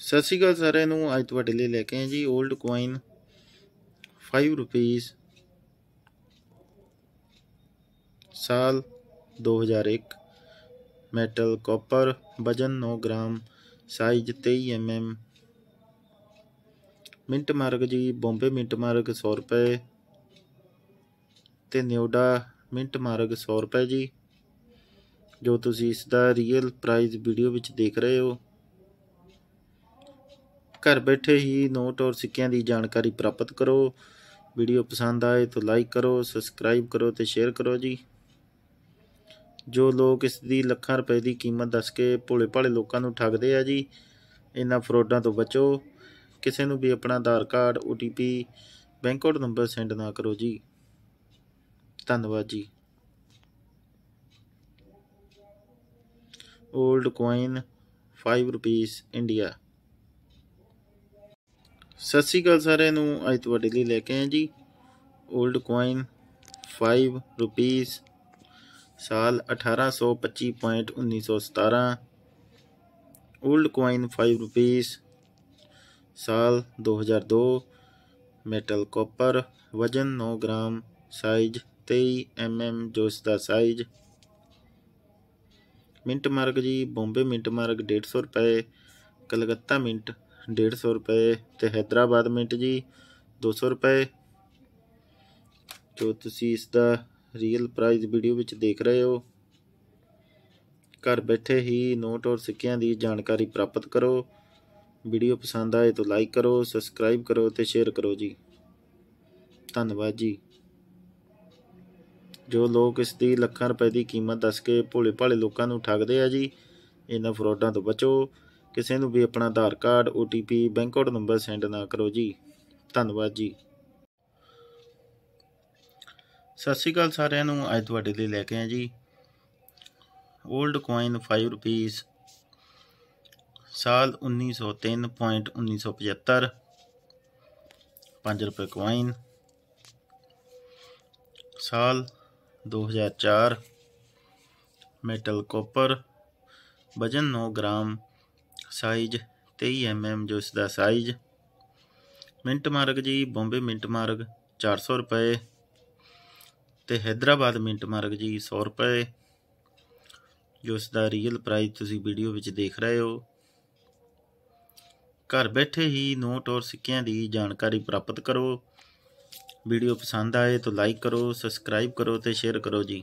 ਸਤਿ ਸ਼੍ਰੀ ਅਕਾਲ ਸਾਰਿਆਂ ਨੂੰ, ਅੱਜ ਤੁਹਾਡੇ ਲਈ ਲੈ ਕੇ ਆਏ ਜੀ 올ਡ ਕੋਇਨ 5 ਰੁਪੀਸ ਸਾਲ 2001 ਮੈਟਲ ਕਾਪਰ ਵਜਨ 9 ਗ੍ਰਾਮ ਸਾਈਜ਼ 23 mm ਮਿੰਟ ਮਾਰਗ ਜੀ, ਬੰਬੇ ਮਿੰਟ ਮਾਰਗ 100 ਰੁਪਏ ਤੇ ਨਿਓਡਾ ਮਿੰਟ ਮਾਰਗ 100 ਰੁਪਏ ਜੀ, ਜੋ ਤੁਸੀਂ ਇਸ ਦਾ ਰੀਅਲ ਪ੍ਰਾਈਸ ਵੀਡੀਓ ਵਿੱਚ ਦੇਖ ਰਹੇ ਹੋ। ਘਰ ਬੈਠੇ ਹੀ ਨੋਟ ਔਰ ਸਿੱਕਿਆਂ ਦੀ ਜਾਣਕਾਰੀ ਪ੍ਰਾਪਤ ਕਰੋ। ਵੀਡੀਓ ਪਸੰਦ ਆਏ ਤਾਂ ਲਾਈਕ ਕਰੋ, ਸਬਸਕ੍ਰਾਈਬ ਕਰੋ ਤੇ ਸ਼ੇਅਰ ਕਰੋ ਜੀ। ਜੋ ਲੋਕ ਇਸ ਦੀ ਲੱਖਾਂ ਰੁਪਏ ਦੀ ਕੀਮਤ ਦੱਸ ਕੇ ਭੋਲੇ ਭਾਲੇ ਲੋਕਾਂ ਨੂੰ ਠੱਗਦੇ ਆ ਜੀ, ਇਹਨਾਂ ਫਰੋਡਾਂ ਤੋਂ ਬਚੋ। ਕਿਸੇ ਨੂੰ ਵੀ ਆਪਣਾ Aadhaar card OTP bank account number send ਨਾ ਕਰੋ ਜੀ। ਧੰਨਵਾਦ ਜੀ। Old coin 5 rupees India. ਸਤਿ ਸ਼੍ਰੀ ਅਕਾਲ ਸਾਰਿਆਂ ਨੂੰ। ਅੱਜ ਤੁਹਾਡੇ ਲਈ ਲੈ ਕੇ ਆਏ ਜੀ 올ਡ ਕੋਇਨ 5 ਰੁਪੀਸ ਸਾਲ 1825.1917 올ਡ ਕੋਇਨ 5 ਰੁਪੀਸ ਸਾਲ 2002 ਮੈਟਲ ਕਾਪਰ ਵਜਨ 9 ਗ੍ਰਾਮ ਸਾਈਜ਼ 23 mm ਜੋ ਇਸ ਦਾ ਸਾਈਜ਼ ਮਿੰਟ ਮਾਰਕ ਜੀ, ਬੰਬੇ ਮਿੰਟ ਮਾਰਕ 150 ਰੁਪਏ, ਕਲਕੱਤਾ ਮਿੰਟ डेढ़ सौ रुपये ਤੇ ਹైదరాబాద్ ਮਿੰਟ ਜੀ 200 ਰੁਪਏ। ਜੋ ਤੁਸੀਂ ਇਸ ਦਾ ਰੀਅਲ ਪ੍ਰਾਈਸ ਵੀਡੀਓ ਵਿੱਚ ਦੇਖ ਰਹੇ ਹੋ, ਘਰ ਬੈਠੇ ਹੀ ਨੋਟ ਔਰ ਸਿੱਕਿਆਂ ਦੀ ਜਾਣਕਾਰੀ ਪ੍ਰਾਪਤ ਕਰੋ। ਵੀਡੀਓ ਪਸੰਦ ਆਏ ਤਾਂ ਲਾਈਕ ਕਰੋ ਸਬਸਕ੍ਰਾਈਬ ਕਰੋ ਤੇ ਸ਼ੇਅਰ ਕਰੋ ਜੀ। ਧੰਨਵਾਦ ਜੀ। ਜੋ ਲੋਕ ਇਸ ਦੀ ਲੱਖਾਂ ਰੁਪਏ ਦੀ ਕੀਮਤ ਦੱਸ ਕੇ ਭੋਲੇ ਭਾਲੇ ਲੋਕਾਂ ਨੂੰ ਠੱਗਦੇ ਆ ਜੀ, ਇਹਨਾਂ ਫਰੋਡਾਂ ਤੋਂ ਬਚੋ। ਕਿਸੇ ਨੂੰ ਵੀ ਆਪਣਾ Aadhaar card OTP bank account number send ਨਾ ਕਰੋ ਜੀ। ਧੰਨਵਾਦ ਜੀ। ਸਤਿ ਸ਼੍ਰੀ ਅਕਾਲ ਸਾਰਿਆਂ ਨੂੰ, ਅੱਜ ਤੁਹਾਡੇ ਲਈ ਲੈ ਕੇ ਆਏ ਜੀ। 올ਡ ਕੋਇਨ 5 ਰੁਪੀਸ ਸਾਲ 1903.1975 5 ਰੁਪਏ ਕੋਇਨ ਸਾਲ 2004 ਮੈਟਲ ਕਾਪਰ ਵਜਨ 9 ਗ੍ਰਾਮ ਸਾਈਜ਼ 23 ਐਮਐਮ ਜੋ ਇਸ ਦਾ ਸਾਈਜ਼ ਮਿੰਟ ਮਾਰਗ ਜੀ, ਬੰਬੇ ਮਿੰਟ ਮਾਰਗ 400 ਰੁਪਏ ਤੇ ਹైదరాబాద్ ਮਿੰਟ ਮਾਰਗ ਜੀ 100 ਰੁਪਏ ਜੋ ਇਸ ਦਾ ਰੀਅਲ ਪ੍ਰਾਈਸ ਤੁਸੀਂ ਵੀਡੀਓ ਵਿੱਚ ਦੇਖ ਰਹੇ ਹੋ। ਘਰ ਬੈਠੇ ਹੀ ਨੋਟ ਔਰ ਸਿੱਕਿਆਂ ਦੀ ਜਾਣਕਾਰੀ ਪ੍ਰਾਪਤ ਕਰੋ। ਵੀਡੀਓ ਪਸੰਦ ਆਏ ਤਾਂ ਲਾਈਕ ਕਰੋ ਸਬਸਕ੍ਰਾਈਬ ਕਰੋ ਤੇ ਸ਼ੇਅਰ ਕਰੋ ਜੀ।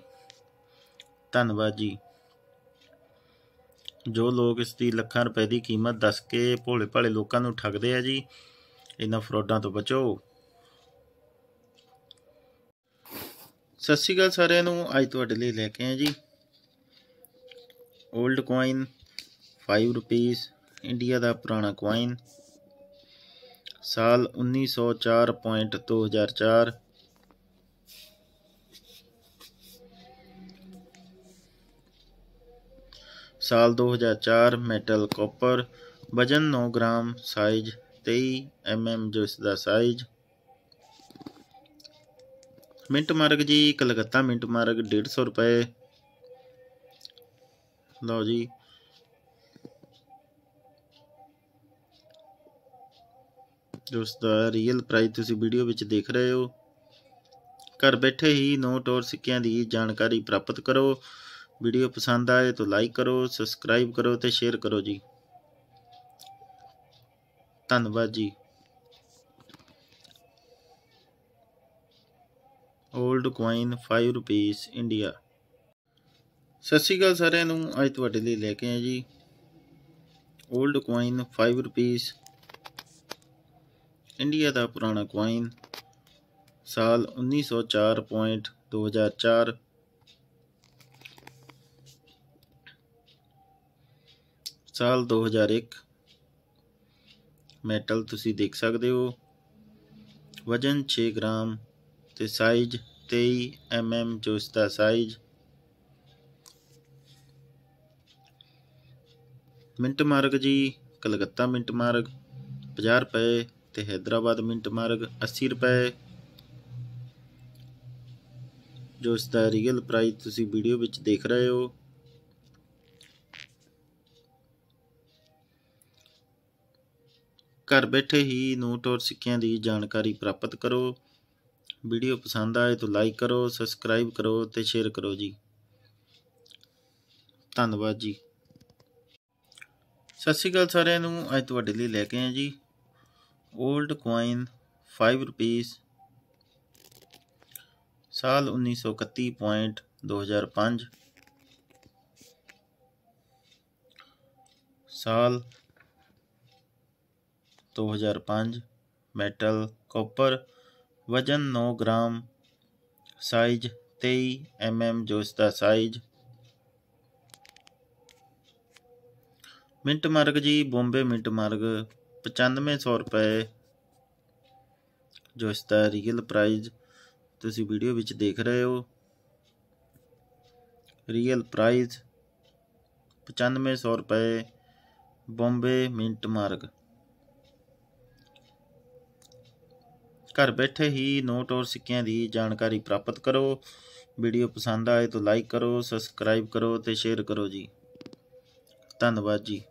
ਧੰਨਵਾਦ ਜੀ। ਜੋ ਲੋਕ ਇਸ ਦੀ ਲੱਖਾਂ ਰੁਪਏ ਦੀ ਕੀਮਤ ਦੱਸ ਕੇ ਭੋਲੇ ਭਾਲੇ ਲੋਕਾਂ ਨੂੰ ਠੱਗਦੇ ਆ ਜੀ, ਇਹਨਾਂ ਫਰੋਡਾਂ ਤੋਂ ਬਚੋ। ਸਤਿ ਸ਼੍ਰੀ ਅਕਾਲ ਸਾਰਿਆਂ ਨੂੰ, ਅੱਜ ਤੁਹਾਡੇ ਲਈ ਲੈ ਕੇ ਆਏ ਜੀ। 올ਡ ਕੋਇਨ 5 ਰੁਪੀਸ ਇੰਡੀਆ ਦਾ ਪੁਰਾਣਾ ਕੋਇਨ ਸਾਲ 1904.2004 ਸਾਲ 2004 ਮੈਟਲ ਕਾਪਰ, ਵਜਨ 9 ਗ੍ਰਾਮ ਸਾਈਜ਼ 23 mm ਜੋ ਇਸ ਦਾ ਸਾਈਜ਼ ਮਿੰਟ ਮਾਰਗ ਜੀ ਕਲਕੱਤਾ ਮਿੰਟ ਮਾਰਕ 150 ਰੁਪਏ। ਲਓ ਜੀ। ਜੋ ਉਸ ਦਾ ਰੀਅਲ ਪ੍ਰਾਈਸ ਤੁਸੀਂ ਵੀਡੀਓ ਵਿੱਚ ਦੇਖ ਰਹੇ ਹੋ। ਘਰ ਬੈਠੇ ਹੀ ਨੋਟ ਔਰ ਸਿੱਕਿਆਂ ਦੀ ਜਾਣਕਾਰੀ ਪ੍ਰਾਪਤ ਕਰੋ। ਵੀਡੀਓ ਪਸੰਦ ਆਏ ਤਾਂ ਲਾਈਕ ਕਰੋ, ਸਬਸਕ੍ਰਾਈਬ ਕਰੋ ਤੇ ਸ਼ੇਅਰ ਕਰੋ ਜੀ। ਧੰਨਵਾਦ ਜੀ। 올ਡ ਕੁਆਇਨ 5 ਰੁਪੀਸ ਇੰਡੀਆ ਸਤਿ ਸ਼੍ਰੀ ਅਕਾਲ ਸਾਰਿਆਂ ਨੂੰ, ਅੱਜ ਤੁਹਾਡੇ ਲਈ ਲੈ ਕੇ ਆਏ ਜੀ। 올ਡ ਕੁਆਇਨ 5 ਰੁਪੀਸ ਇੰਡੀਆ ਦਾ ਪੁਰਾਣਾ ਕੁਆਇਨ ਸਾਲ 1904.2004 ਸਾਲ 2001 ਮੈਟਲ ਤੁਸੀਂ ਦੇਖ ਸਕਦੇ ਹੋ। ਵਜਨ 6 ਗ੍ਰਾਮ ਤੇ ਸਾਈਜ਼ 23 ਐਮਐਮ, ਜੋ ਇਸ ਦਾ ਸਾਈਜ਼ ਮਿੰਟ ਮਾਰਗ ਜੀ, ਕਲਕੱਤਾ ਮਿੰਟ ਮਾਰਗ 50 ਰੁਪਏ ਤੇ ਹైదరాబాద్ ਮਿੰਟ ਮਾਰਗ 80 ਰੁਪਏ। ਜੋ ਇਸ ਦਾ ਰੀਅਲ ਪ੍ਰਾਈਸ ਤੁਸੀਂ ਵੀਡੀਓ ਵਿੱਚ ਦੇਖ ਰਹੇ ਹੋ। ਘਰ ਬੈਠੇ ਹੀ ਨੋਟ ਔਰ ਸਿੱਕਿਆਂ ਦੀ ਜਾਣਕਾਰੀ ਪ੍ਰਾਪਤ ਕਰੋ। ਵੀਡੀਓ ਪਸੰਦ ਆਏ ਤਾਂ ਲਾਈਕ ਕਰੋ, ਸਬਸਕ੍ਰਾਈਬ ਕਰੋ ਤੇ ਸ਼ੇਅਰ ਕਰੋ ਜੀ। ਧੰਨਵਾਦ ਜੀ। ਸਤਿ ਸ਼੍ਰੀ ਅਕਾਲ ਸਾਰਿਆਂ ਨੂੰ, ਅੱਜ ਤੁਹਾਡੇ ਲਈ ਲੈ ਕੇ ਆਏ ਜੀ। 올ਡ ਕੁਆਇਨ 5 ਰੁਪੀਸ ਸਾਲ 1931 ਪੁਆਇੰਟ 2005 ਸਾਲ 2005 ਮੈਟਲ ਕਾਪਰ ਵਜਨ 9 ਗ੍ਰਾਮ ਸਾਈਜ਼ 23 mm ਜੋ ਇਸ ਦਾ ਸਾਈਜ਼ ਮਿੰਟ ਮਾਰਗ ਜੀ ਬੰਬੇ ਮਿੰਟ ਮਾਰਗ 9500 ਰੁਪਏ ਜੋ ਇਸ ਦਾ ਰੀਅਲ ਪ੍ਰਾਈਸ ਤੁਸੀਂ ਵੀਡੀਓ ਵਿੱਚ ਦੇਖ ਰਹੇ ਹੋ ਰੀਅਲ ਪ੍ਰਾਈਸ 9500 ਰੁਪਏ ਬੰਬੇ ਮਿੰਟ ਮਾਰਗ ਘਰ ਬੈਠੇ ਹੀ ਨੋਟ ਔਰ ਸਿੱਕਿਆਂ ਦੀ ਜਾਣਕਾਰੀ ਪ੍ਰਾਪਤ ਕਰੋ। ਵੀਡੀਓ ਪਸੰਦ ਆਏ ਤਾਂ ਲਾਈਕ ਕਰੋ, ਸਬਸਕ੍ਰਾਈਬ ਕਰੋ ਤੇ ਸ਼ੇਅਰ ਕਰੋ ਜੀ। ਧੰਨਵਾਦ ਜੀ।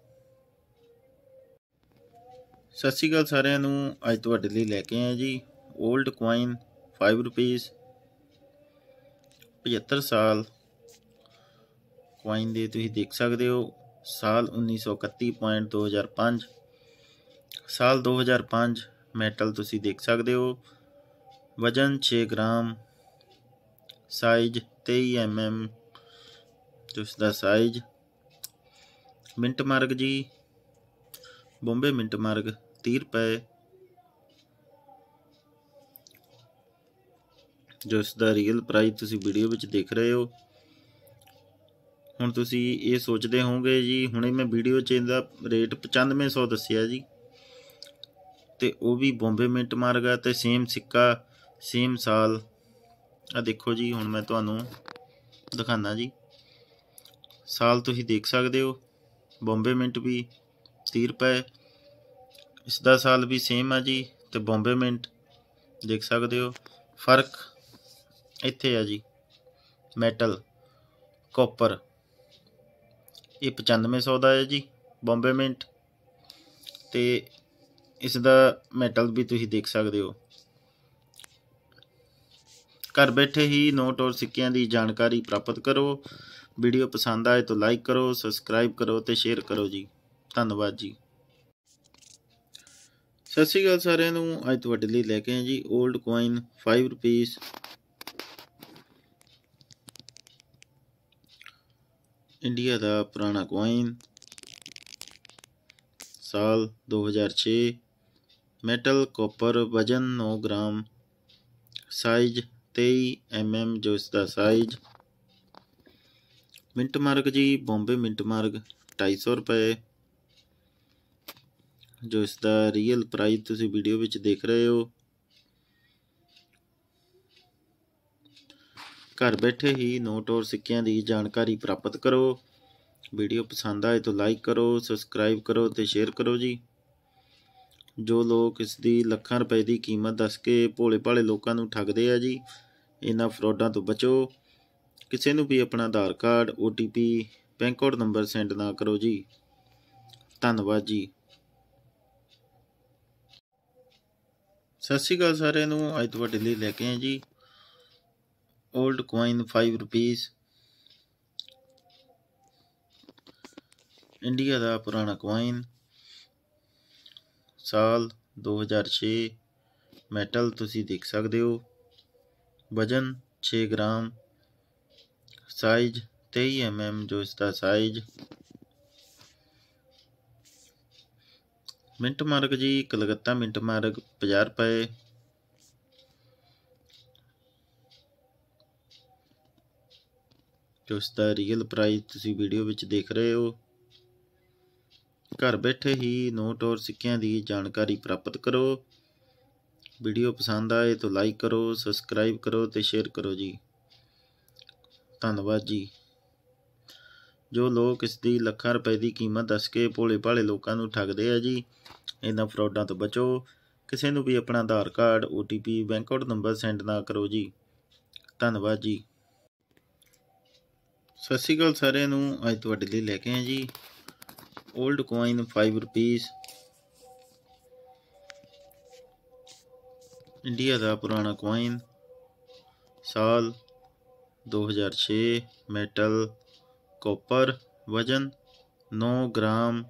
ਸਤਿ ਸ਼੍ਰੀ ਅਕਾਲ ਸਾਰਿਆਂ ਨੂੰ। ਅੱਜ ਤੁਹਾਡੇ ਲਈ ਲੈ ਕੇ ਆਏ ਜੀ। 올ਡ ਕੁਆਇਨ 5 ਰੁਪੀਸ 75 ਸਾਲ ਕੁਆਇਨ ਦੇ ਤੁਸੀਂ ਦੇਖ ਸਕਦੇ ਹੋ। ਸਾਲ 1931.2005 ਸਾਲ 2005 ਮੈਟਲ ਤੁਸੀਂ ਦੇਖ ਸਕਦੇ ਹੋ। ਵਜਨ 6 ਗ੍ਰਾਮ ਸਾਈਜ਼ 23 mm ਉਸ ਦਾ ਸਾਈਜ਼ ਮਿੰਟ ਮਾਰਗ ਜੀ, ਬੰਬੇ ਮਿੰਟ ਮਾਰਗ 30 ਰੁਪਏ। ਜੋ ਇਸ ਦਾ ਰੀਅਲ ਪ੍ਰਾਈਸ ਤੁਸੀਂ ਵੀਡੀਓ ਵਿੱਚ ਦੇਖ ਰਹੇ ਹੋ। ਹੁਣ ਤੁਸੀਂ ਇਹ ਸੋਚਦੇ ਹੋਵੋਗੇ ਜੀ, ਹੁਣੇ ਮੈਂ ਵੀਡੀਓ 'ਚ ਇਹਦਾ ਰੇਟ 9500 ਦੱਸਿਆ ਜੀ। ਤੇ ਉਹ ਵੀ ਬੰਬੇ ਮਿੰਟ ਮਾਰਗ ਆ ਤੇ ਸੇਮ ਸਿੱਕਾ ਸੇਮ ਸਾਲ। ਆ ਦੇਖੋ ਜੀ, ਹੁਣ ਮੈਂ ਤੁਹਾਨੂੰ ਦਿਖਾਣਾ ਜੀ। ਸਾਲ ਤੁਸੀਂ ਦੇਖ ਸਕਦੇ ਹੋ, ਬੰਬੇ ਮਿੰਟ ਵੀ 30 ਰੁਪਏ। ਇਸ ਦਾ ਸਾਲ ਵੀ ਸੇਮ ਆ ਜੀ ਤੇ ਬੰਬੇ ਮਿੰਟ ਦੇਖ ਸਕਦੇ ਹੋ, ਫ਼ਰਕ ਇੱਥੇ ਆ ਜੀ, ਮੈਟਲ ਕਾਪਰ ਇਹ 9500 ਦਾ ਹੈ ਜੀ, ਬੰਬੇ ਮਿੰਟ। ਤੇ ਇਸ ਦਾ ਮੈਟਲ ਵੀ ਤੁਸੀਂ ਦੇਖ ਸਕਦੇ ਹੋ। ਘਰ ਬੈਠੇ ਹੀ ਨੋਟ ਔਰ ਸਿੱਕਿਆਂ ਦੀ ਜਾਣਕਾਰੀ ਪ੍ਰਾਪਤ ਕਰੋ। ਵੀਡੀਓ ਪਸੰਦ ਆਏ ਤਾਂ ਲਾਈਕ ਕਰੋ ਸਬਸਕ੍ਰਾਈਬ ਕਰੋ ਤੇ ਸ਼ੇਅਰ ਕਰੋ ਜੀ। ਧੰਨਵਾਦ ਜੀ। ਸਤਿ ਸ਼੍ਰੀ ਅਕਾਲ ਸਾਰਿਆਂ ਨੂੰ। ਅੱਜ ਤੁਹਾਡੇ ਲਈ ਲੈ ਕੇ ਆਏ ਜੀ 올ਡ ਕੋਇਨ 5 ਰੁਪੀਸ ਇੰਡੀਆ ਦਾ ਪੁਰਾਣਾ ਕੋਇਨ ਸਾਲ 2006 ਮੈਟਲ ਕਾਪਰ ਵਜਨ 9 ਗ੍ਰਾਮ ਸਾਈਜ਼ 23 mm ਜੋ ਇਸ ਦਾ ਸਾਈਜ਼ ਮਿੰਟ ਮਾਰਗ ਜੀ ਬੰਬੇ ਮਿੰਟ ਮਾਰਗ 250 ਰੁਪਏ। ਜੋ ਇਸ ਦਾ ਰੀਅਲ ਪ੍ਰਾਈਸ ਤੁਸੀਂ ਵੀਡੀਓ ਵਿੱਚ ਦੇਖ ਰਹੇ ਹੋ। ਘਰ ਬੈਠੇ ਹੀ ਨੋਟ ਔਰ ਸਿੱਕਿਆਂ ਦੀ ਜਾਣਕਾਰੀ ਪ੍ਰਾਪਤ ਕਰੋ। ਵੀਡੀਓ ਪਸੰਦ ਆਏ ਤਾਂ ਲਾਈਕ ਕਰੋ ਸਬਸਕ੍ਰਾਈਬ ਕਰੋ ਤੇ ਸ਼ੇਅਰ ਕਰੋ ਜੀ। ਜੋ ਲੋਕ ਇਸ ਦੀ ਲੱਖਾਂ ਰੁਪਏ ਦੀ ਕੀਮਤ ਦੱਸ ਕੇ ਭੋਲੇ ਭਾਲੇ ਲੋਕਾਂ ਨੂੰ ਠੱਗਦੇ ਆ ਜੀ, ਇਹਨਾਂ ਫਰਾਡਾਂ ਤੋਂ ਬਚੋ। ਕਿਸੇ ਨੂੰ ਵੀ ਆਪਣਾ Aadhaar card OTP bank account number send ਨਾ ਕਰੋ ਜੀ। ਧੰਨਵਾਦ ਜੀ। ਸਤਿ ਸ਼੍ਰੀ ਅਕਾਲ ਸਾਰਿਆਂ ਨੂੰ, ਅੱਜ ਤੁਹਾਡੇ ਲਈ ਲੈ ਕੇ ਆਏ ਜੀ। 올ਡ ਕੁਆਇਨ 5 ਰੁਪੀਸ ਇੰਡੀਆ ਦਾ ਪੁਰਾਣਾ ਕੁਆਇਨ ਸਾਲ 2006 ਮੈਟਲ ਤੁਸੀਂ ਦੇਖ ਸਕਦੇ ਹੋ। ਵਜਨ 6 ਗ੍ਰਾਮ ਸਾਈਜ਼ 23 mm ਜੋ ਇਸ ਦਾ ਸਾਈਜ਼ ਮਿੰਟ ਮਾਰਗ ਜੀ ਕਲਕੱਤਾ ਮਿੰਟ ਮਾਰਗ 50 ਰੁਪਏ। ਜੋ ਇਸ ਦਾ ਰੀਅਲ ਪ੍ਰਾਈਸ ਤੁਸੀਂ ਵੀਡੀਓ ਵਿੱਚ ਦੇਖ ਰਹੇ ਹੋ। ਘਰ ਬੈਠੇ ਹੀ ਨੋਟ ਔਰ ਸਿੱਕਿਆਂ ਦੀ ਜਾਣਕਾਰੀ ਪ੍ਰਾਪਤ ਕਰੋ। ਵੀਡੀਓ ਪਸੰਦ ਆਏ ਤਾਂ ਲਾਈਕ ਕਰੋ ਸਬਸਕ੍ਰਾਈਬ ਕਰੋ ਤੇ ਸ਼ੇਅਰ ਕਰੋ ਜੀ। ਧੰਨਵਾਦ ਜੀ। ਜੋ ਲੋਕ ਇਸ ਦੀ ਲੱਖਾਂ ਰੁਪਏ ਦੀ ਕੀਮਤ ਦੱਸ ਕੇ ਭੋਲੇ ਭਾਲੇ ਲੋਕਾਂ ਨੂੰ ਠੱਗਦੇ ਆ ਜੀ, ਇਹਨਾਂ ਫਰਾਡਾਂ ਤੋਂ ਬਚੋ। ਕਿਸੇ ਨੂੰ ਵੀ ਆਪਣਾ Aadhaar card OTP bank account number send ਨਾ ਕਰੋ ਜੀ। ਧੰਨਵਾਦ ਜੀ। ਸਤਿ ਸ਼੍ਰੀ ਅਕਾਲ ਸਾਰਿਆਂ ਨੂੰ। ਅੱਜ ਤੁਹਾਡੇ ਲਈ ਲੈ ਕੇ ਆਏ ਜੀ। 올ਡ ਕੁਆਇਨ 5 ਰੁਪੀਸ ਇੰਡੀਆ ਦਾ ਪੁਰਾਣਾ ਕੁਆਇਨ ਸਾਲ 2006 ਮੈਟਲ ਕਾਪਰ ਵਜਨ 9 ਗ੍ਰਾਮ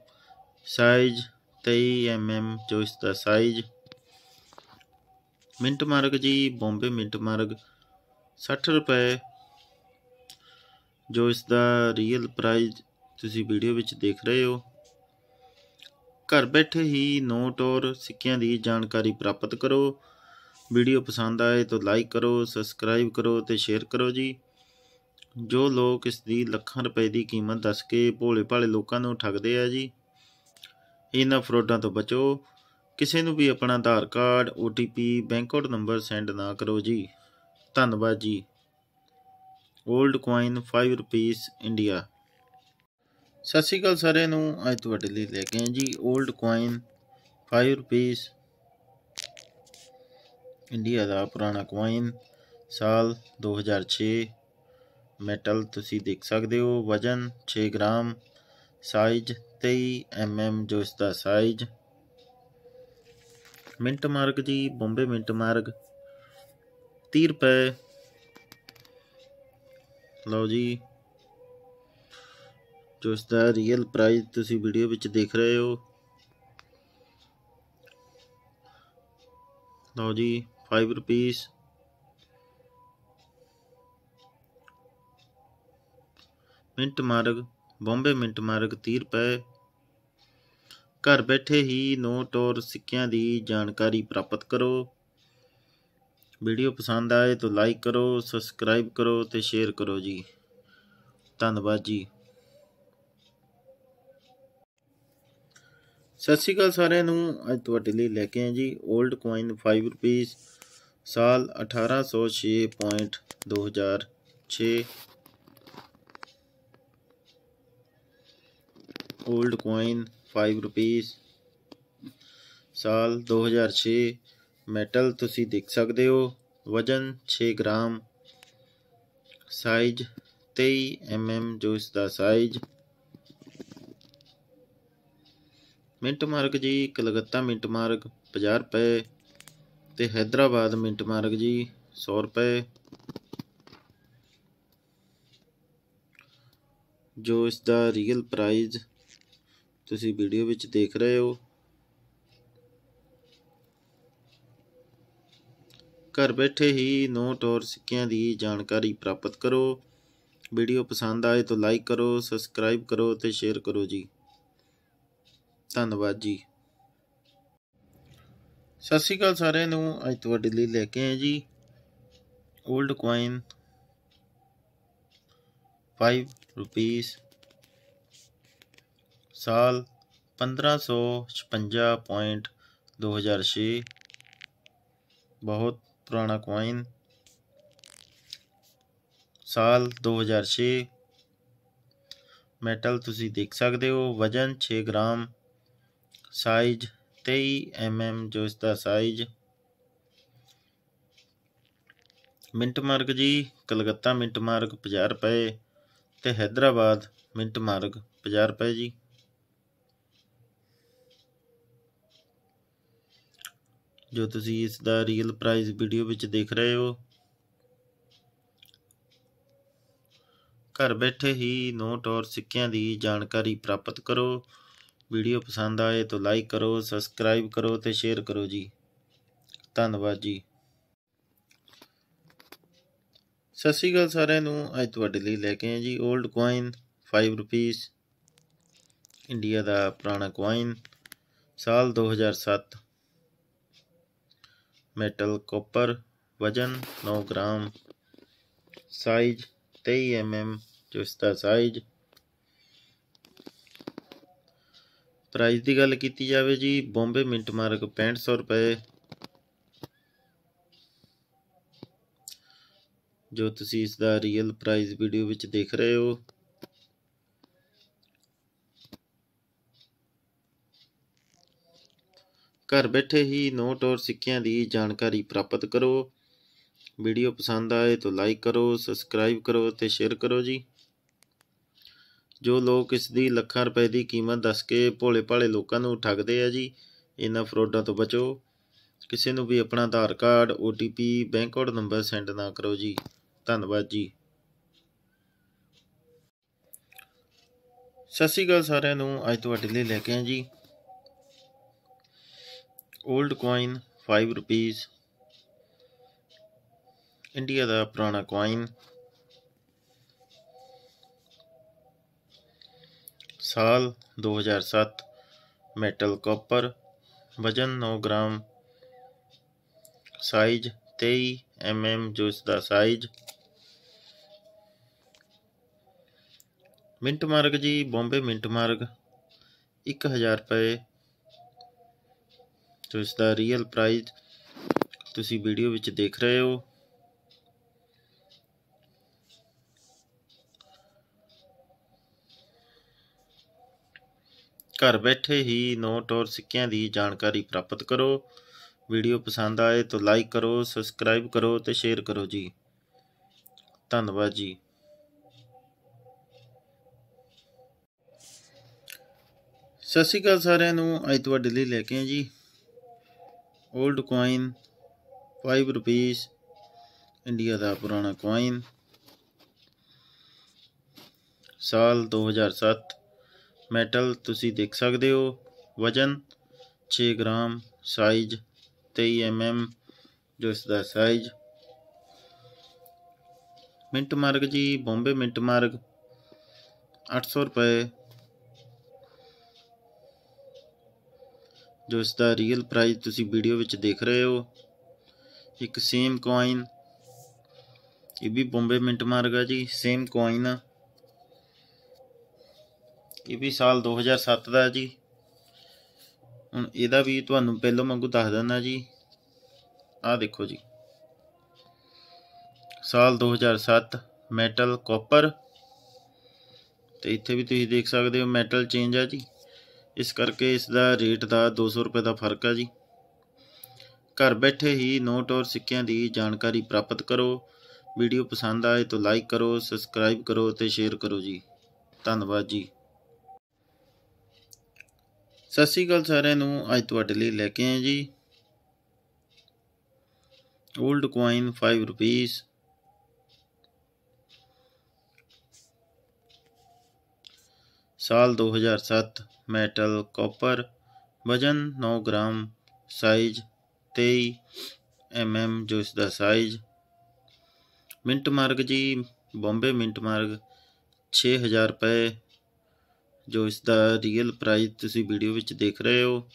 ਸਾਈਜ਼ 23 mm ਜੋ ਇਸ ਦਾ ਸਾਈਜ਼ ਮਿੰਟ ਮਾਰਗ ਜੀ ਬੰਬੇ ਮਿੰਟ ਮਾਰਗ 60 ਰੁਪਏ ਜੋ ਇਸ ਦਾ ਰੀਅਲ ਪ੍ਰਾਈਸ ਤੁਸੀਂ ਵੀਡੀਓ ਵਿੱਚ ਦੇਖ ਰਹੇ ਹੋ ਘਰ ਬੈਠੇ ਹੀ ਨੋਟ ਔਰ ਸਿੱਕਿਆਂ ਦੀ ਜਾਣਕਾਰੀ ਪ੍ਰਾਪਤ ਕਰੋ। ਵੀਡੀਓ ਪਸੰਦ ਆਏ ਤਾਂ ਲਾਈਕ ਕਰੋ ਸਬਸਕ੍ਰਾਈਬ ਕਰੋ ਤੇ ਸ਼ੇਅਰ ਕਰੋ ਜੀ। ਜੋ ਲੋਕ ਇਸ ਦੀ ਲੱਖਾਂ ਰੁਪਏ ਦੀ ਕੀਮਤ ਦੱਸ ਕੇ ਭੋਲੇ ਭਾਲੇ ਲੋਕਾਂ ਨੂੰ ਠੱਗਦੇ ਆ ਜੀ, ਇਹਨਾਂ ਫਰੋਡਾਂ ਤੋਂ ਬਚੋ। ਕਿਸੇ ਨੂੰ ਵੀ ਆਪਣਾ Aadhaar card OTP bank account number send ਨਾ ਕਰੋ ਜੀ। ਧੰਨਵਾਦ ਜੀ। 올ਡ ਕੁਆਇਨ 5 ਰੁਪੀਸ ਇੰਡੀਆ ਸਤਿ ਸ਼੍ਰੀ ਅਕਾਲ ਸਾਰਿਆਂ ਨੂੰ। ਅੱਜ ਤੁਹਾਡੇ ਲਈ ਲੈ ਕੇ ਆਏ ਜੀ 올ਡ ਕੁਆਇਨ 5 ਰੁਪੀਸ ਇੰਡੀਆ ਦਾ ਪੁਰਾਣਾ ਕੁਆਇਨ ਸਾਲ 2006 ਮੈਟਲ ਤੁਸੀਂ ਦੇਖ ਸਕਦੇ ਹੋ, ਵਜਨ 6 ਗ੍ਰਾਮ ਸਾਈਜ਼ 23 mm ਜੋ ਇਸ ਦਾ ਸਾਈਜ਼ ਮਿੰਟ ਮਾਰਗ ਜੀ, ਬੰਬੇ ਮਿੰਟ ਮਾਰਗ 30 ਰੁਪਏ। ਲਓ ਜੀ। ਜੋ ਇਸ ਦਾ ਰੀਅਲ ਪ੍ਰਾਈਸ ਤੁਸੀਂ ਵੀਡੀਓ ਵਿੱਚ ਦੇਖ ਰਹੇ ਹੋ। ਲਓ ਜੀ 5 ਰੁਪੀਸ ਮਿੰਟ ਮਾਰਗ, ਬੰਬੇ ਮਿੰਟ ਮਾਰਗ 30 ਰੁਪਏ। ਘਰ ਬੈਠੇ ਹੀ ਨੋਟ ਔਰ ਸਿੱਕਿਆਂ ਦੀ ਜਾਣਕਾਰੀ ਪ੍ਰਾਪਤ ਕਰੋ। ਵੀਡੀਓ ਪਸੰਦ ਆਏ ਤਾਂ ਲਾਈਕ ਕਰੋ ਸਬਸਕ੍ਰਾਈਬ ਕਰੋ ਤੇ ਸ਼ੇਅਰ ਕਰੋ ਜੀ। ਧੰਨਵਾਦ ਜੀ। ਸਤਿ ਸ਼੍ਰੀ ਅਕਾਲ ਸਾਰਿਆਂ ਨੂੰ। ਅੱਜ ਤੁਹਾਡੇ ਲਈ ਲੈ ਕੇ ਆਏ ਜੀ 올ਡ ਕੁਆਇਨ 5 ਰੁਪੀਸ ਸਾਲ 1806.2006 올ਡ ਕੁਆਇਨ 5 ਰੁਪੀਸ ਸਾਲ 2006 ਮੈਟਲ ਤੁਸੀਂ ਦੇਖ ਸਕਦੇ ਹੋ। ਵਜਨ 6 ਗ੍ਰਾਮ। ਸਾਈਜ਼ 23 mm ਜੋ ਇਸ ਦਾ ਸਾਈਜ਼ ਮਿੰਟ ਮਾਰਗ ਜੀ ਕਲਕੱਤਾ ਮਿੰਟ ਮਾਰਗ 50 ਰੁਪਏ। ਤੇ ਹైదరాబాద్ ਮਿੰਟ ਮਾਰਗ ਜੀ 100 ਰੁਪਏ। ਜੋ ਇਸ ਦਾ ਰੀਅਲ ਪ੍ਰਾਈਜ਼ ਤੁਸੀਂ ਵੀਡੀਓ ਵਿੱਚ ਦੇਖ ਰਹੇ ਹੋ। ਘਰ ਬੈਠੇ ਹੀ ਨੋਟ ਔਰ ਸਿੱਕਿਆਂ ਦੀ ਜਾਣਕਾਰੀ ਪ੍ਰਾਪਤ ਕਰੋ। ਵੀਡੀਓ ਪਸੰਦ ਆਏ ਤਾਂ ਲਾਈਕ ਕਰੋ ਸਬਸਕ੍ਰਾਈਬ ਕਰੋ ਤੇ ਸ਼ੇਅਰ ਕਰੋ ਜੀ। ਧੰਨਵਾਦ ਜੀ। ਸਤਿ ਸ਼੍ਰੀ ਅਕਾਲ ਸਾਰਿਆਂ ਨੂੰ, ਅੱਜ ਤੁਹਾਡੇ ਲਈ ਲੈ ਕੇ ਆਏ ਜੀ। 올ਡ ਕੁਆਇਨ 5 ਰੁਪੀਸ ਸਾਲ 1556.2006 ਬਹੁਤ ਪੁਰਾਣਾ ਕੁਆਇਨ ਸਾਲ 2006 ਮੈਟਲ ਤੁਸੀਂ ਦੇਖ ਸਕਦੇ ਹੋ, ਵਜਨ 6 ਗ੍ਰਾਮ ਸਾਈਜ਼ 23 mm ਜੋ ਇਸ ਦਾ ਸਾਈਜ਼ ਮਿੰਟ ਮਾਰਗ ਜੀ, ਕਲਕੱਤਾ ਮਿੰਟ ਮਾਰਗ 50 ਰੁਪਏ ਤੇ ਹైదరాబాద్ ਮਿੰਟ ਮਾਰਗ 50 ਰੁਪਏ ਜੀ। ਜੋ ਤੁਸੀਂ ਇਸ ਦਾ ਰੀਅਲ ਪ੍ਰਾਈਸ ਵੀਡੀਓ ਵਿੱਚ ਦੇਖ ਰਹੇ ਹੋ। ਘਰ ਬੈਠੇ ਹੀ ਨੋਟ ਔਰ ਸਿੱਕਿਆਂ ਦੀ ਜਾਣਕਾਰੀ ਪ੍ਰਾਪਤ ਕਰੋ। ਵੀਡੀਓ ਪਸੰਦ ਆਏ ਤਾਂ ਲਾਈਕ ਕਰੋ, ਸਬਸਕ੍ਰਾਈਬ ਕਰੋ ਤੇ ਸ਼ੇਅਰ ਕਰੋ ਜੀ। ਧੰਨਵਾਦ ਜੀ। ਸਤਿ ਸ਼੍ਰੀ ਅਕਾਲ ਸਾਰਿਆਂ ਨੂੰ। ਅੱਜ ਤੁਹਾਡੇ ਲਈ ਲੈ ਕੇ ਆਏ ਜੀ 올ਡ ਕੁਆਇਨ 5 ਰੁਪੀਸ ਇੰਡੀਆ ਦਾ ਪੁਰਾਣਾ ਕੁਆਇਨ ਸਾਲ 2007 ਮੈਟਲ ਕਾਪਰ ਵਜਨ 9 ਗ੍ਰਾਮ। ਸਾਈਜ਼ 23 mm ਜੋ ਇਸ ਦਾ ਸਾਈਜ਼ ਪ੍ਰਾਈਸ ਦੀ ਗੱਲ ਕੀਤੀ ਜਾਵੇ ਜੀ ਬੰਬੇ ਮਿੰਟ ਮਾਰਕ 6500 ਰੁਪਏ। ਜੋ ਤੁਸੀਂ ਇਸ ਦਾ ਰੀਅਲ ਪ੍ਰਾਈਸ ਵੀਡੀਓ ਵਿੱਚ ਦੇਖ ਰਹੇ ਹੋ। ਘਰ ਬੈਠੇ ਹੀ ਨੋਟ ਔਰ ਸਿੱਕਿਆਂ ਦੀ ਜਾਣਕਾਰੀ ਪ੍ਰਾਪਤ ਕਰੋ। ਵੀਡੀਓ ਪਸੰਦ ਆਏ ਤਾਂ ਲਾਈਕ ਕਰੋ ਸਬਸਕ੍ਰਾਈਬ ਕਰੋ ਤੇ ਸ਼ੇਅਰ ਕਰੋ ਜੀ। ਜੋ ਲੋਕ ਇਸ ਦੀ ਲੱਖਾਂ ਰੁਪਏ ਦੀ ਕੀਮਤ ਦੱਸ ਕੇ ਭੋਲੇ ਭਾਲੇ ਲੋਕਾਂ ਨੂੰ ਠੱਗਦੇ ਆ ਜੀ, ਇਹਨਾਂ ਫਰੋਡਾਂ ਤੋਂ ਬਚੋ। ਕਿਸੇ ਨੂੰ ਵੀ ਆਪਣਾ Aadhaar card OTP bank account number send ਨਾ ਕਰੋ ਜੀ। ਧੰਨਵਾਦ ਜੀ। ਸਤਿ ਸ਼੍ਰੀ ਅਕਾਲ ਸਾਰਿਆਂ ਨੂੰ, ਅੱਜ ਤੁਹਾਡੇ ਲਈ ਲੈ ਕੇ ਆਏ ਜੀ। 올ਡ ਕੋਇਨ 5 ਰੁਪੀਸ ਇੰਡੀਆ ਦਾ ਪੁਰਾਣਾ ਕੋਇਨ ਸਾਲ 2007 ਮੈਟਲ ਕਾਪਰ, ਵਜਨ 9 ਗ੍ਰਾਮ, ਸਾਈਜ਼ 23 mm ਜੋ ਇਸ ਦਾ ਸਾਈਜ਼। ਮਿੰਟ ਮਾਰਗ ਜੀ, ਬੰਬੇ ਮਿੰਟ ਮਾਰਗ 1000 ਰੁਪਏ। ਜੋ ਇਸ ਦਾ ਰੀਅਲ ਪ੍ਰਾਈਸ ਤੁਸੀਂ ਵੀਡੀਓ ਵਿੱਚ ਦੇਖ ਰਹੇ ਹੋ। ਘਰ ਬੈਠੇ ਹੀ ਨੋਟ ਔਰ ਸਿੱਕਿਆਂ ਦੀ ਜਾਣਕਾਰੀ ਪ੍ਰਾਪਤ ਕਰੋ। ਵੀਡੀਓ ਪਸੰਦ ਆਏ ਤਾਂ ਲਾਈਕ ਕਰੋ, ਸਬਸਕ੍ਰਾਈਬ ਕਰੋ ਤੇ ਸ਼ੇਅਰ ਕਰੋ ਜੀ। ਧੰਨਵਾਦ ਜੀ। ਸਤਿ ਸ਼੍ਰੀ ਅਕਾਲ ਸਾਰਿਆਂ ਨੂੰ। ਅੱਜ ਤੁਹਾਡੇ ਲਈ ਲੈ ਕੇ ਆਏ ਜੀ। 올ਡ ਕੋਇਨ 5 ਰੁਪੀਸ ਇੰਡੀਆ ਦਾ ਪੁਰਾਣਾ ਕੋਇਨ ਸਾਲ 2007 ਮੈਟਲ ਤੁਸੀਂ ਦੇਖ ਸਕਦੇ ਹੋ। ਵਜਨ 6 ਗ੍ਰਾਮ, ਸਾਈਜ਼ 23 mm ਜੋ ਇਸ ਦਾ ਸਾਈਜ਼। ਮਿੰਟ ਮਾਰਗ ਜੀ, ਬੰਬੇ ਮਿੰਟ ਮਾਰਗ 800 ਰੁਪਏ। ਜੋ ਇਸ ਦਾ ਰੀਅਲ ਪ੍ਰਾਈਸ ਤੁਸੀਂ ਵੀਡੀਓ ਵਿੱਚ ਦੇਖ ਰਹੇ ਹੋ। ਇੱਕ ਸੇਮ ਕੋਇਨ ਇਹ ਵੀ ਬੰਬੇ ਮਿੰਟ ਮਾਰਗ ਹੈ ਜੀ। ਸੇਮ ਕੋਇਨ ਆ। ਇਹ ਵੀ ਸਾਲ 2007 ਦਾ ਜੀ। ਹੁਣ ਇਹਦਾ ਵੀ ਤੁਹਾਨੂੰ ਪਹਿਲੋਂ ਵਾਂਗੂ ਦੱਸ ਦਿੰਦਾ ਜੀ। ਆਹ ਦੇਖੋ ਜੀ। ਸਾਲ 2007 ਮੈਟਲ, ਕਾਪਰ। ਤੇ ਇੱਥੇ ਵੀ ਤੁਸੀਂ ਦੇਖ ਸਕਦੇ ਹੋ ਮੈਟਲ ਚੇਂਜ ਆ ਜੀ। ਇਸ ਕਰਕੇ ਇਸ ਦਾ ਰੇਟ ਦਾ 200 ਰੁਪਏ ਦਾ ਫ਼ਰਕ ਆ ਜੀ। ਘਰ ਬੈਠੇ ਹੀ ਨੋਟ ਔਰ ਸਿੱਕਿਆਂ ਦੀ ਜਾਣਕਾਰੀ ਪ੍ਰਾਪਤ ਕਰੋ। ਵੀਡੀਓ ਪਸੰਦ ਆਏ ਤਾਂ ਲਾਈਕ ਕਰੋ, ਸਬਸਕ੍ਰਾਈਬ ਕਰੋ ਤੇ ਸ਼ੇਅਰ ਕਰੋ ਜੀ। ਧੰਨਵਾਦ ਜੀ। ਸਤਿ ਸ਼੍ਰੀ ਅਕਾਲ ਸਾਰਿਆਂ ਨੂੰ। ਅੱਜ ਤੁਹਾਡੇ ਲਈ ਲੈ ਕੇ ਆਏ ਜੀ। 올ਡ ਕੋਇਨ 5 ਰੁਪੀਸ ਸਾਲ 2007 ਮੈਟਲ ਕਾਪਰ ਵਜਨ 9 ਗ੍ਰਾਮ ਸਾਈਜ਼ 23 mm ਜੋ ਇਸ ਦਾ ਸਾਈਜ਼ ਮਿੰਟ ਮਾਰਗ ਜੀ, ਬੰਬੇ ਮਿੰਟ ਮਾਰਗ 6000 ਰੁਪਏ। ਜੋ ਇਸ ਦਾ ਰੀਅਲ ਪ੍ਰਾਈਸ ਤੁਸੀਂ ਵੀਡੀਓ ਵਿੱਚ ਦੇਖ ਰਹੇ ਹੋ।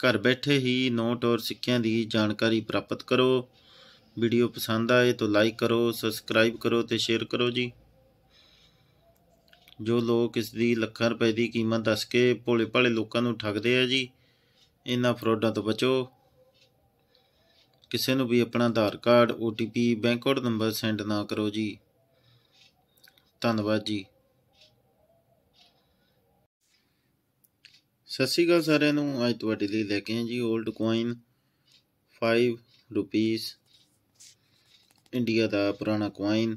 ਘਰ ਬੈਠੇ ਹੀ ਨੋਟ ਔਰ ਸਿੱਕਿਆਂ ਦੀ ਜਾਣਕਾਰੀ ਪ੍ਰਾਪਤ ਕਰੋ। ਵੀਡੀਓ ਪਸੰਦ ਆਏ ਤਾਂ ਲਾਈਕ ਕਰੋ ਸਬਸਕ੍ਰਾਈਬ ਕਰੋ ਤੇ ਸ਼ੇਅਰ ਕਰੋ ਜੀ। ਜੋ ਲੋਕ ਇਸ ਦੀ ਲੱਖਾਂ ਰੁਪਏ ਦੀ ਕੀਮਤ ਦੱਸ ਕੇ ਭੋਲੇ ਭਾਲੇ ਲੋਕਾਂ ਨੂੰ ਠੱਗਦੇ ਆ ਜੀ, ਇਹਨਾਂ ਫਰੋਡਾਂ ਤੋਂ ਬਚੋ। ਕਿਸੇ ਨੂੰ ਵੀ ਆਪਣਾ Aadhaar card OTP bank account number send ਨਾ ਕਰੋ ਜੀ। ਧੰਨਵਾਦ ਜੀ। ਸਤਿ ਸ਼੍ਰੀ ਅਕਾਲ ਸਾਰਿਆਂ ਨੂੰ। ਅੱਜ ਤੁਹਾਡੇ ਲਈ ਲੈ ਕੇ ਆਏ ਜੀ 올ਡ ਕੋਇਨ 5 ਰੁਪੀਸ ਇੰਡੀਆ ਦਾ ਪੁਰਾਣਾ ਕੋਇਨ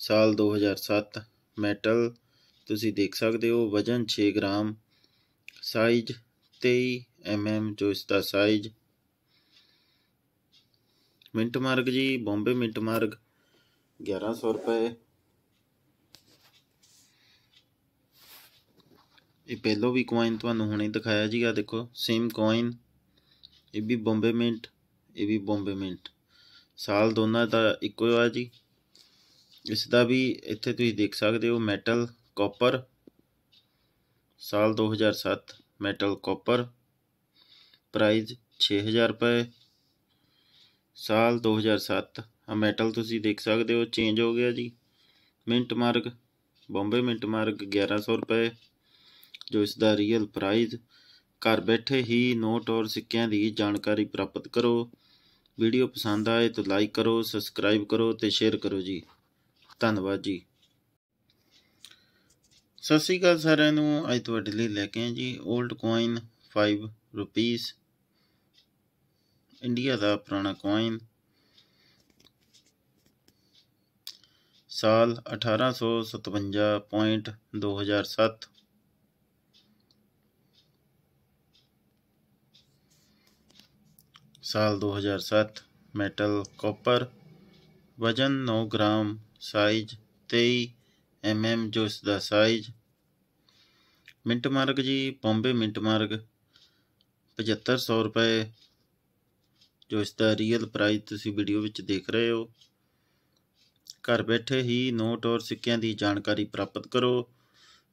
ਸਾਲ 2007 ਮੈਟਲ ਤੁਸੀਂ ਦੇਖ ਸਕਦੇ ਹੋ ਵਜਨ 6 ਗ੍ਰਾਮ ਸਾਈਜ਼ 23 mm ਜੋ ਇਸ ਦਾ ਸਾਈਜ਼ ਮਿੰਟ ਮਾਰਗ ਜੀ, ਬੰਬੇ ਮਿੰਟ ਮਾਰਗ 1100 ਰੁਪਏ। ਇਹ ਪਹਿਲੋ ਵੀ ਕੋਇਨ ਤੁਹਾਨੂੰ ਹੁਣੇ ਦਿਖਾਇਆ ਜੀ ਆ ਦੇਖੋ ਸੇਮ ਕੋਇਨ ਇਹ ਵੀ ਬੰਬੇ ਮਿੰਟ ਇਹ ਵੀ ਬੰਬੇ ਮਿੰਟ ਸਾਲ ਦੋਨਾਂ ਦਾ ਇੱਕੋ ਆ ਜੀ। ਇਸ ਦਾ ਵੀ ਇੱਥੇ ਤੁਸੀਂ ਦੇਖ ਸਕਦੇ ਹੋ ਮੈਟਲ ਕਾਪਰ ਸਾਲ 2007 ਮੈਟਲ ਕਾਪਰ ਪ੍ਰਾਈਸ 6000 ਰੁਪਏ। ਸਾਲ 2007 ਆ ਮੈਟਲ ਤੁਸੀਂ ਦੇਖ ਸਕਦੇ ਹੋ ਚੇਂਜ ਹੋ ਗਿਆ ਜੀ। ਮਿੰਟ ਮਾਰਗ ਬੰਬੇ ਮਿੰਟ ਮਾਰਗ 1100 ਰੁਪਏ। ਜੋ ਇਸ ਦਾ ਰੀਅਲ ਪ੍ਰਾਈਜ਼ ਘਰ ਬੈਠੇ ਹੀ ਨੋਟ ਔਰ ਸਿੱਕਿਆਂ ਦੀ ਜਾਣਕਾਰੀ ਪ੍ਰਾਪਤ ਕਰੋ। ਵੀਡੀਓ ਪਸੰਦ ਆਏ ਤਾਂ ਲਾਈਕ ਕਰੋ ਸਬਸਕ੍ਰਾਈਬ ਕਰੋ ਤੇ ਸ਼ੇਅਰ ਕਰੋ ਜੀ। ਧੰਨਵਾਦ ਜੀ। ਸਤਿ ਸ਼੍ਰੀ ਅਕਾਲ ਸਾਰਿਆਂ ਨੂੰ। ਅੱਜ ਤੁਹਾਡੇ ਲਈ ਲੈ ਕੇ ਆਏ ਜੀ 올ਡ ਕੋਇਨ 5 ਰੁਪੀਸ ਇੰਡੀਆ ਦਾ ਪੁਰਾਣਾ ਕੋਇਨ ਸਾਲ 1857.2007 ਸਾਲ 2007 ਮੈਟਲ, ਕਾਪਰ, ਵਜਨ 9 ਗ੍ਰਾਮ, ਸਾਈਜ਼ 23 ਐਮਐਮ ਜੋ ਇਸ ਦਾ ਸਾਈਜ਼ ਮਿੰਟ ਮਾਰਗ ਜੀ, ਬੰਬੇ ਮਿੰਟ ਮਾਰਗ 7500 ਰੁਪਏ। ਜੋ ਇਸ ਦਾ ਰੀਅਲ ਪ੍ਰਾਈਸ ਤੁਸੀਂ ਵੀਡੀਓ ਵਿੱਚ ਦੇਖ ਰਹੇ ਹੋ। ਘਰ ਬੈਠੇ ਹੀ ਨੋਟ ਔਰ ਸਿੱਕਿਆਂ ਦੀ ਜਾਣਕਾਰੀ ਪ੍ਰਾਪਤ ਕਰੋ।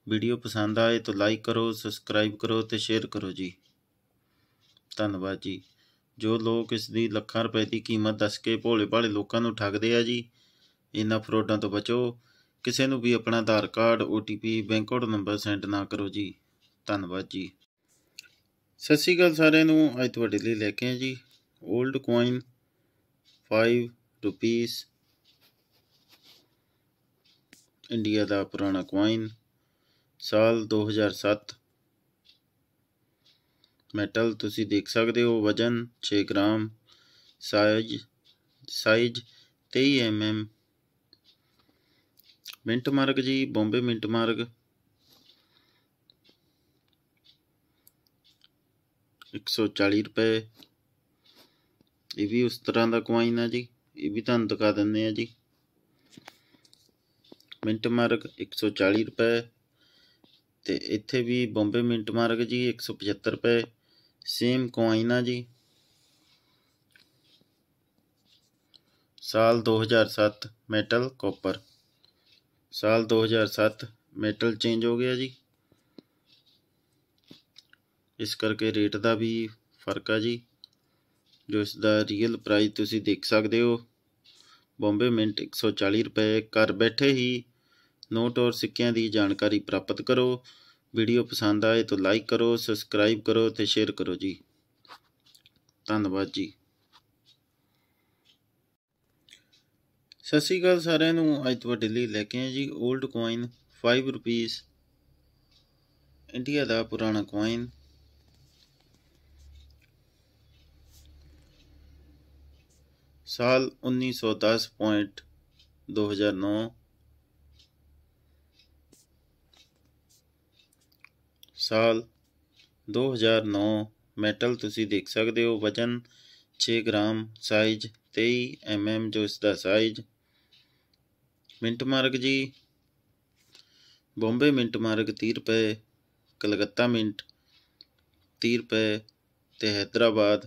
ਵੀਡੀਓ ਪਸੰਦ ਆਏ ਤਾਂ ਲਾਈਕ ਕਰੋ ਸਬਸਕ੍ਰਾਈਬ ਕਰੋ ਤੇ ਸ਼ੇਅਰ ਕਰੋ ਜੀ। ਧੰਨਵਾਦ ਜੀ। ਜੋ ਲੋਕ ਇਸ ਦੀ ਲੱਖਾਂ ਰੁਪਏ ਦੀ ਕੀਮਤ ਦੱਸ ਕੇ ਭੋਲੇ ਭਾਲੇ ਲੋਕਾਂ ਨੂੰ ਠੱਗਦੇ ਆ ਜੀ, ਇਹਨਾਂ ਫਰੋਡਾਂ ਤੋਂ ਬਚੋ। ਕਿਸੇ ਨੂੰ ਵੀ ਆਪਣਾ Aadhaar card OTP bank account number send ਨਾ ਕਰੋ ਜੀ। ਧੰਨਵਾਦ ਜੀ। ਸਤਿ ਸ਼੍ਰੀ ਅਕਾਲ ਸਾਰਿਆਂ ਨੂੰ। ਅੱਜ ਤੁਹਾਡੇ ਲਈ ਲੈ ਕੇ ਆਏ ਜੀ 올ਡ ਕੋਇਨ 5 ਰੁਪੀਸ ਇੰਡੀਆ ਦਾ ਪੁਰਾਣਾ ਕੋਇਨ ਸਾਲ 2007 ਮੈਟਲ ਤੁਸੀਂ ਦੇਖ ਸਕਦੇ ਹੋ, ਵਜਨ 6 gram size size 23 MM mint ਮਾਰਗ ਜੀ, ਬੰਬੇ ਮਿੰਟ ਮਾਰਗ 140 ਰੁਪਏ। ਇਹ ਵੀ ਉਸ ਤਰ੍ਹਾਂ ਦਾ ਕੁਆਇਨ ਆ ਜੀ, ਇਹ ਵੀ ਤੁਹਾਨੂੰ ਦਿਖਾ ਦਿੰਦੇ ਆ ਜੀ। ਮਿੰਟ ਮਾਰਕ 140 ਰੁਪਏ। ਤੇ ਇੱਥੇ ਵੀ ਬੰਬੇ ਮਿੰਟ ਮਾਰਗ ਜੀ 175 ਰੁਪਏ। ਸੇਮ ਕੋਇਨ ਆ ਜੀ। ਸਾਲ 2007 ਮੈਟਲ ਕਾਪਰ ਸਾਲ 2007 ਮੈਟਲ ਚੇਂਜ ਹੋ ਗਿਆ ਜੀ। ਇਸ ਕਰਕੇ ਰੇਟ ਦਾ ਵੀ ਫ਼ਰਕ ਆ ਜੀ। ਜੋ ਇਸ ਦਾ ਰੀਅਲ ਪ੍ਰਾਈਸ ਤੁਸੀਂ ਦੇਖ ਸਕਦੇ ਹੋ। ਬੰਬੇ ਮਿੰਟ 140 ਰੁਪਏ ਘਰ ਬੈਠੇ ਹੀ ਨੋਟ ਔਰ ਸਿੱਕਿਆਂ ਦੀ ਜਾਣਕਾਰੀ ਪ੍ਰਾਪਤ ਕਰੋ। ਵੀਡੀਓ ਪਸੰਦ ਆਏ ਤਾਂ ਲਾਈਕ ਕਰੋ ਸਬਸਕ੍ਰਾਈਬ ਕਰੋ ਤੇ ਸ਼ੇਅਰ ਕਰੋ ਜੀ। ਧੰਨਵਾਦ ਜੀ। ਸਤਿ ਸ਼੍ਰੀ ਅਕਾਲ ਸਾਰਿਆਂ ਨੂੰ। ਅੱਜ ਤੁਹਾਡੇ ਲਈ ਲੈ ਕੇ ਆਏ ਜੀ 올ਡ ਕੋਇਨ 5 ਰੁਪੀਸ ਇੰਡੀਆ ਦਾ ਪੁਰਾਣਾ ਕੋਇਨ ਸਾਲ 1910 ਪੁਆਇੰਟ 2009 ਸਾਲ 2009 ਮੈਟਲ ਤੁਸੀਂ ਦੇਖ ਸਕਦੇ ਹੋ। ਵਜਨ 6 ਗ੍ਰਾਮ, ਸਾਈਜ਼ 23 ਐਮਐਮ, ਜੋ ਇਸ ਦਾ ਸਾਈਜ਼। ਮਿੰਟ ਮਾਰਗ ਜੀ। ਬੰਬੇ ਮਿੰਟ ਮਾਰਗ 30 ਰੁਪਏ। ਕਲਕੱਤਾ ਮਿੰਟ 30 ਰੁਪਏ। ਤੇ ਹైదరాబాద్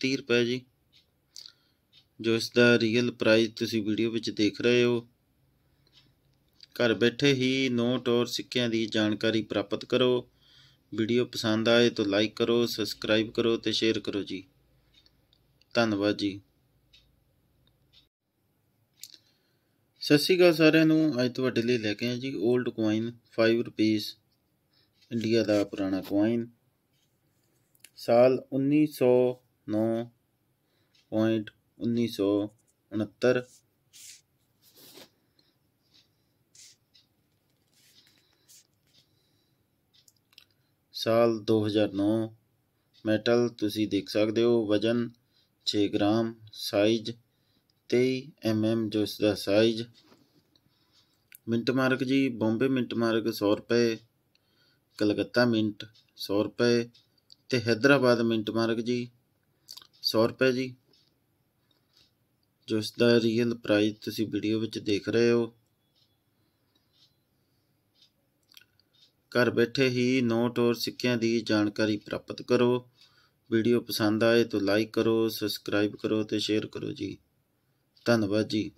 30 ਰੁਪਏ ਜੀ। ਜੋ ਇਸ ਦਾ ਰੀਅਲ ਪ੍ਰਾਈਸ ਤੁਸੀਂ ਵੀਡੀਓ ਵਿੱਚ ਦੇਖ ਰਹੇ ਹੋ। ਘਰ ਬੈਠੇ ਹੀ ਨੋਟ ਔਰ ਸਿੱਕਿਆਂ ਦੀ ਜਾਣਕਾਰੀ ਪ੍ਰਾਪਤ ਕਰੋ। ਵੀਡੀਓ ਪਸੰਦ ਆਏ ਤਾਂ ਲਾਈਕ ਕਰੋ ਸਬਸਕ੍ਰਾਈਬ ਕਰੋ ਤੇ ਸ਼ੇਅਰ ਕਰੋ ਜੀ। ਧੰਨਵਾਦ ਜੀ। ਸਤਿ ਸ਼੍ਰੀ ਅਕਾਲ ਸਾਰਿਆਂ ਨੂੰ। ਅੱਜ ਤੁਹਾਡੇ ਲਈ ਲੈ ਕੇ ਆਏ ਜੀ 올ਡ ਕੋਇਨ 5 ਰੁਪੀਸ ਇੰਡੀਆ ਦਾ ਪੁਰਾਣਾ ਕੋਇਨ ਸਾਲ 1909 ਸਾਲ 2009 ਮੈਟਲ ਤੁਸੀਂ ਦੇਖ ਸਕਦੇ ਹੋ, ਵਜਨ 6 ਗ੍ਰਾਮ ਸਾਈਜ਼ 23 ਐਮਐਮ ਜੋ ਇਸ ਦਾ ਸਾਈਜ਼ ਮਿੰਟ ਮਾਰਕ ਜੀ, ਬੰਬੇ ਮਿੰਟ ਮਾਰਕ 100 ਰੁਪਏ, ਕਲਕੱਤਾ ਮਿੰਟ 100 ਰੁਪਏ ਤੇ ਹైదరాబాద్ ਮਿੰਟ ਮਾਰਕ ਜੀ 100 ਰੁਪਏ ਜੀ। ਜੋ ਇਸ ਦਾ ਰੀਅਲ ਪ੍ਰਾਈਸ ਤੁਸੀਂ ਵੀਡੀਓ ਵਿੱਚ ਦੇਖ ਰਹੇ ਹੋ। ਘਰ ਬੈਠੇ ਹੀ ਨੋਟ ਔਰ ਸਿੱਕਿਆਂ ਦੀ ਜਾਣਕਾਰੀ ਪ੍ਰਾਪਤ ਕਰੋ। ਵੀਡੀਓ ਪਸੰਦ ਆਏ ਤਾਂ ਲਾਈਕ ਕਰੋ, ਸਬਸਕ੍ਰਾਈਬ ਕਰੋ ਤੇ ਸ਼ੇਅਰ ਕਰੋ ਜੀ। ਧੰਨਵਾਦ ਜੀ।